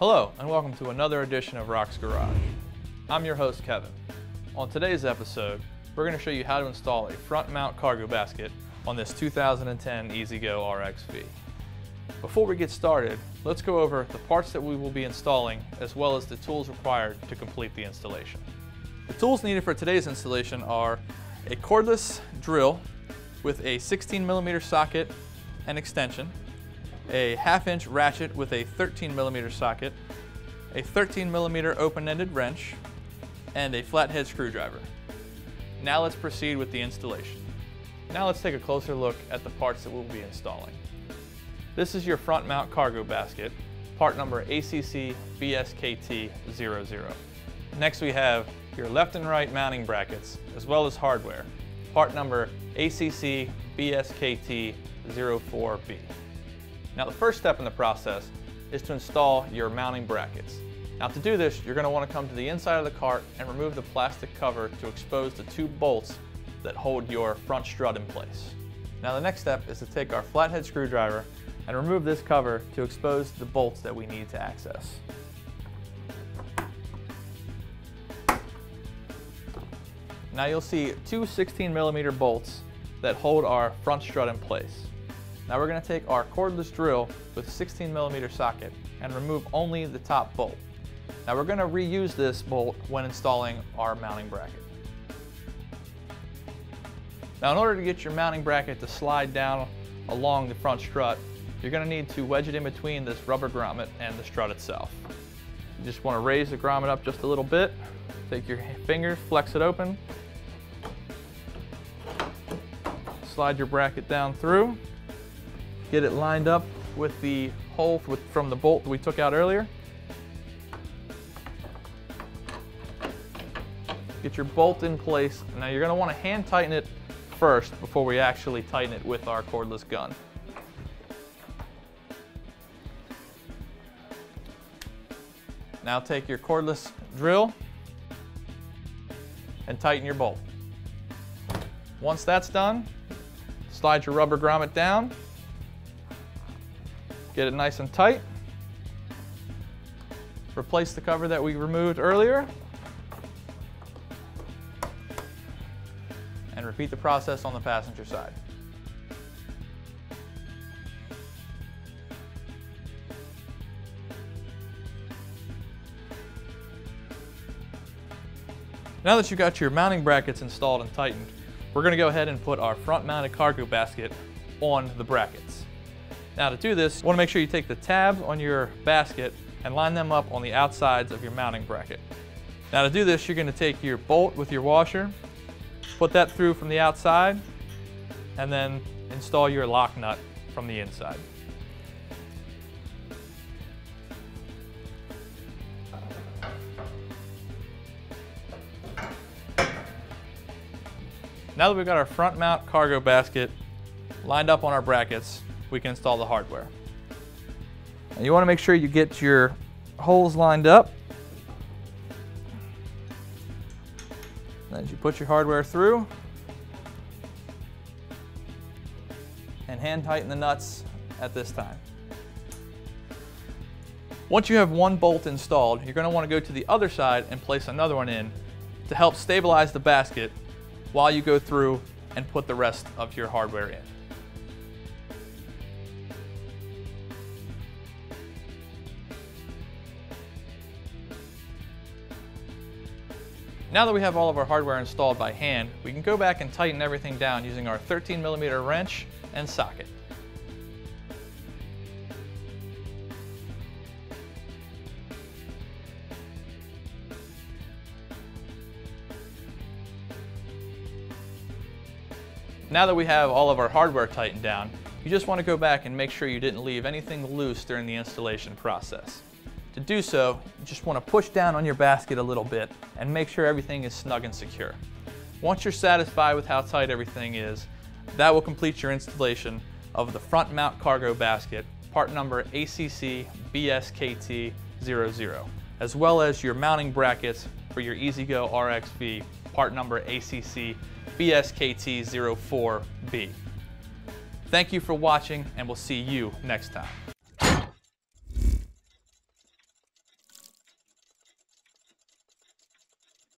Hello, and welcome to another edition of RHOX Garage. I'm your host, Kevin. On today's episode, we're going to show you how to install a front mount cargo basket on this 2010 E-Z-GO RXV. Before we get started, let's go over the parts that we will be installing as well as the tools required to complete the installation. The tools needed for today's installation are a cordless drill with a 16 millimeter socket and extension, a half inch ratchet with a 13 millimeter socket, a 13 millimeter open-ended wrench, and a flathead screwdriver. Now let's proceed with the installation. Now let's take a closer look at the parts that we'll be installing. This is your front mount cargo basket, part number ACC BSKT00. Next we have your left and right mounting brackets, as well as hardware, part number ACC BSKT04B. Now the first step in the process is to install your mounting brackets. Now to do this, you're going to want to come to the inside of the cart and remove the plastic cover to expose the two bolts that hold your front strut in place. Now the next step is to take our flathead screwdriver and remove this cover to expose the bolts that we need to access. Now you'll see two 16 millimeter bolts that hold our front strut in place. Now we're going to take our cordless drill with 16 millimeter socket and remove only the top bolt. Now we're going to reuse this bolt when installing our mounting bracket. Now in order to get your mounting bracket to slide down along the front strut, you're going to need to wedge it in between this rubber grommet and the strut itself. You just want to raise the grommet up just a little bit, take your fingers, flex it open, slide your bracket down through, get it lined up with the hole from the bolt that we took out earlier. Get your bolt in place. Now you're going to want to hand tighten it first before we actually tighten it with our cordless gun. Now take your cordless drill and tighten your bolt. Once that's done, slide your rubber grommet down, get it nice and tight, replace the cover that we removed earlier, and repeat the process on the passenger side. Now that you've got your mounting brackets installed and tightened, we're going to go ahead and put our front mounted cargo basket on the brackets. Now to do this, you want to make sure you take the tabs on your basket and line them up on the outsides of your mounting bracket. Now to do this, you're going to take your bolt with your washer, put that through from the outside, and then install your lock nut from the inside. Now that we've got our front mount cargo basket lined up on our brackets, we can install the hardware. And you want to make sure you get your holes lined up. As you put your hardware through, and hand tighten the nuts at this time. Once you have one bolt installed, you're going to want to go to the other side and place another one in to help stabilize the basket while you go through and put the rest of your hardware in. Now that we have all of our hardware installed by hand, we can go back and tighten everything down using our 13 millimeter wrench and socket. Now that we have all of our hardware tightened down, you just want to go back and make sure you didn't leave anything loose during the installation process. To do so, you just want to push down on your basket a little bit and make sure everything is snug and secure. Once you're satisfied with how tight everything is, that will complete your installation of the front mount cargo basket, part number ACC BSKT00, as well as your mounting brackets for your E-Z-GO RXV, part number ACC BSKT04B. Thank you for watching and we'll see you next time.